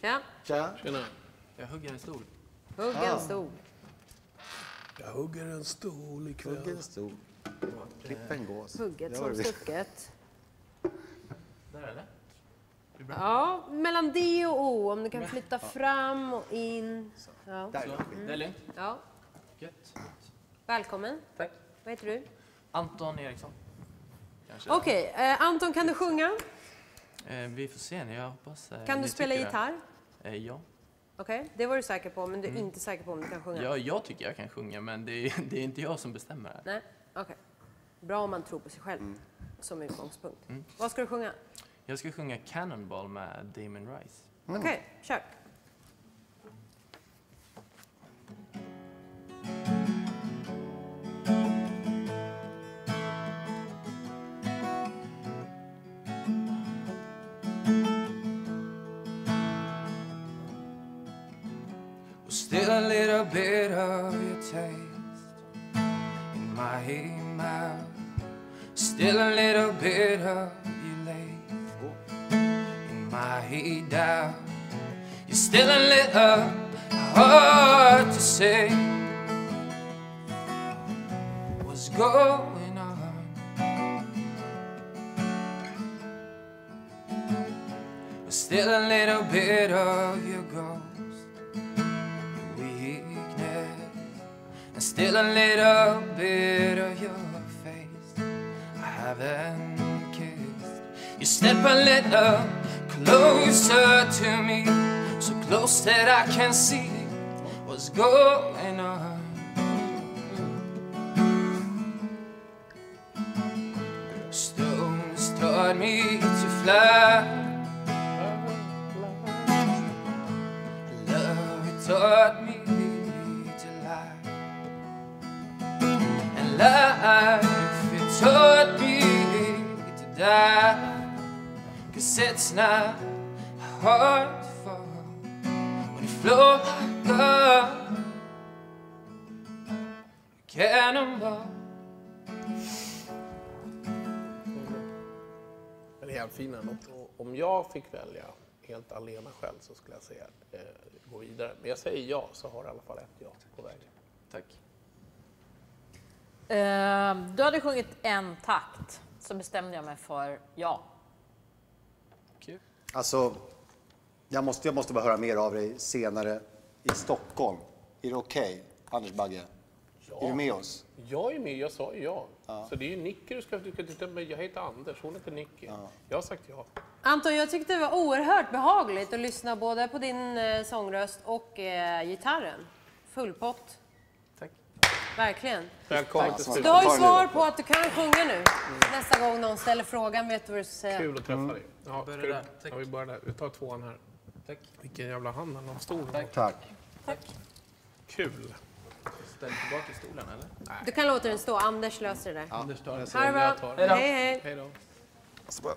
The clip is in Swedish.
Tja. Tja. Tjena. Jag hugger en stol. Hugg en stol. Jag hugger en stol ikväll. Hugg en stol. Klipp en gås. Hugget Det som stucket. Där eller? Ja, mellan D och O. Om du kan flytta fram och in. Ja. Där. Så, det är lugnt. ja. Gött. Välkommen. Tack. Vad heter du? Anton Eriksson. Kanske. Okej, eh, Anton kan du sjunga? Eh, vi får se, jag hoppas eh, Kan du spela tycker det. Eh, ja. Okej, det var du säker på, men du är inte säker på om du kan sjunga? ja, jag tycker jag kan sjunga men det är, det är inte jag som bestämmer här. Nej? Okej. Bra om man tror på sig själv Mm. som utgångspunkt. Vad ska du sjunga? Jag ska sjunga Cannonball med Damon Rice. Okej, kör. Still a little bit of your taste in my mouth. Still a little bit of your lace in my doubt. You're still a little hard to say what's going on. Still a little bit of your ghost still a little bit of your face I haven't kissed. You step a little closer to me, so close that I can see what's going on. Stones taught me to fly. Love taught me die. Cause it's not hard to fall when you float like a cannonball. Den är fin Om jag fick välja helt alena själv så skulle jag säga eh, gå vidare. Men jag säger ja så har du i alla fall ett ja på vägen. Tack. Eh, du hade sjungit en takt, så bestämde jag mig för ja. Kul. Alltså, jag måste, jag måste bara höra mer av dig senare i Stockholm. Är det okej, Anders Bagge? Är du med oss? Jag är med, jag sa ju ja. Så det är ju Nicky du ska, du ska titta med. Jag heter Anders, hon heter Nicky. Jag har sagt ja. Anton, jag tyckte det var oerhört behagligt att lyssna både på din eh, sångröst och eh, gitarren. Full pott. Tack. Verkligen. Välkommen Tack till Du har ju svar på att du kan sjunga nu. Nästa gång någon ställer frågan vet du vad du ska säga. Kul att träffa dig. Ja, börjar ska du, där. Tack. ja, vi börjar där. Vi tar tvåan här. Tack. Vilken jävla hand han har. Stor. Tack. Tack. Kul. Ställ tillbaka stolen eller? Du kan låta den stå. Anders löser det där. Anders tar den. Hej, hej. Hej då. Alltså